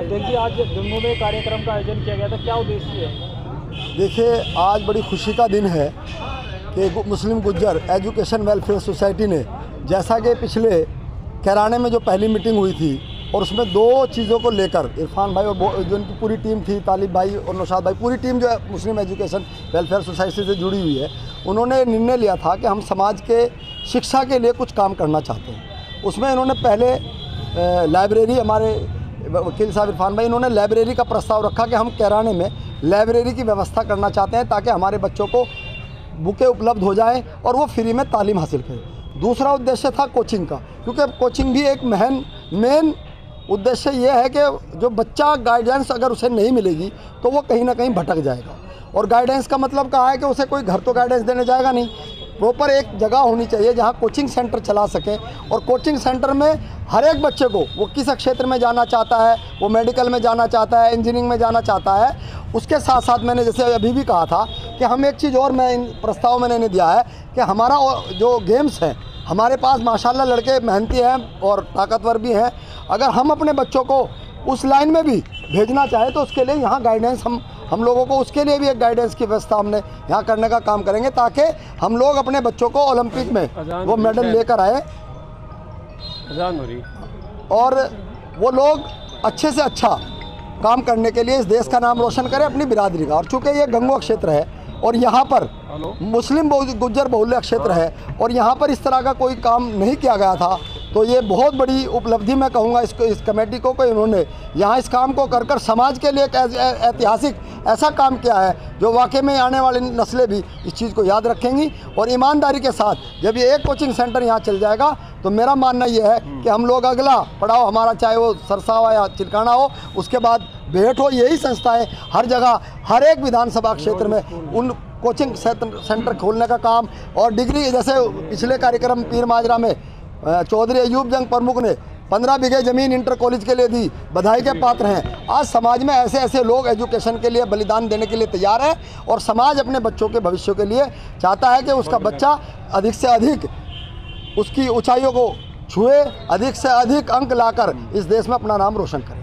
देखिए, आज जम्मू में कार्यक्रम का आयोजन किया गया था, क्या उद्देश्य है? देखिए, आज बड़ी खुशी का दिन है कि Muslim Gujjar education welfare society ने, जैसा कि पिछले कैराने में जो पहली मीटिंग हुई थी और उसमें दो चीज़ों को लेकर, इरफान भाई और जो उनकी पूरी टीम थी, तालिब भाई और नौशाद भाई, पूरी टीम जो है मुस्लिम एजुकेशन वेलफेयर सोसाइटी से जुड़ी हुई है, उन्होंने निर्णय लिया था कि हम समाज के शिक्षा के लिए कुछ काम करना चाहते हैं। उसमें इन्होंने पहले लाइब्रेरी हमारे वकील साहब इरफान भाई, इन्होंने लाइब्रेरी का प्रस्ताव रखा कि हम कैराने में लाइब्रेरी की व्यवस्था करना चाहते हैं ताकि हमारे बच्चों को बुकें उपलब्ध हो जाएँ और वो फ्री में तालीम हासिल करें। दूसरा उद्देश्य था कोचिंग का, क्योंकि कोचिंग भी एक महन मेन उद्देश्य ये है कि जो बच्चा गाइडेंस अगर उसे नहीं मिलेगी तो वो कहीं ना कहीं भटक जाएगा। और गाइडेंस का मतलब कहा है कि उसे कोई घर तो गाइडेंस देने जाएगा नहीं प्रॉपर एक जगह होनी चाहिए जहाँ कोचिंग सेंटर चला सकें। और कोचिंग सेंटर में हर एक बच्चे को, वो किस क्षेत्र में जाना चाहता है, वो मेडिकल में जाना चाहता है इंजीनियरिंग में जाना चाहता है, उसके साथ साथ मैंने जैसे अभी भी कहा था कि हम एक चीज़ और मैं इन प्रस्ताव मैंने इन्हें दिया है कि हमारा जो गेम्स हैं, हमारे पास माशाल्लाह लड़के मेहनती हैं और ताकतवर भी हैं। अगर हम अपने बच्चों को उस लाइन में भी भेजना चाहें तो उसके लिए यहाँ गाइडेंस हम हम लोगों को उसके लिए भी एक गाइडेंस की व्यवस्था हमने यहाँ करने का काम करेंगे ताकि हम लोग अपने बच्चों को ओलंपिक में वो मेडल लेकर आए। और वो लोग अच्छे से अच्छा काम करने के लिए इस देश का नाम रोशन करें अपनी बिरादरी का। और चूँकि ये गंगवा क्षेत्र है और यहाँ पर मुस्लिम गुज्जर बहुल्य क्षेत्र है और यहाँ पर इस तरह का कोई काम नहीं किया गया था तो ये बहुत बड़ी उपलब्धि मैं कहूँगा इसको इस कमेटी को कि इन्होंने यहाँ इस काम को कर कर समाज के लिए एक ऐतिहासिक ऐसा काम किया है, जो वाकई में आने वाली नस्लें भी इस चीज़ को याद रखेंगी। और ईमानदारी के साथ जब ये एक कोचिंग सेंटर यहाँ चल जाएगा तो मेरा मानना ये है कि हम लोग अगला पड़ाव हमारा, चाहे वो सरसावा या चिलकाना हो, उसके बाद भेंट हो, यही संस्थाएँ हर जगह, हर एक विधानसभा क्षेत्र में उन कोचिंग सेंटर खोलने का काम और डिग्री, जैसे पिछले कार्यक्रम पीर माजरा में चौधरी अयूब जंग प्रमुख ने पंद्रह बीघे ज़मीन इंटर कॉलेज के लिए दी बधाई के पात्र हैं। आज समाज में ऐसे ऐसे लोग एजुकेशन के लिए बलिदान देने के लिए तैयार हैं और समाज अपने बच्चों के भविष्य के लिए चाहता है कि उसका बच्चा अधिक से अधिक उसकी ऊंचाइयों को छुए अधिक से अधिक अंक लाकर इस देश में अपना नाम रोशन करे।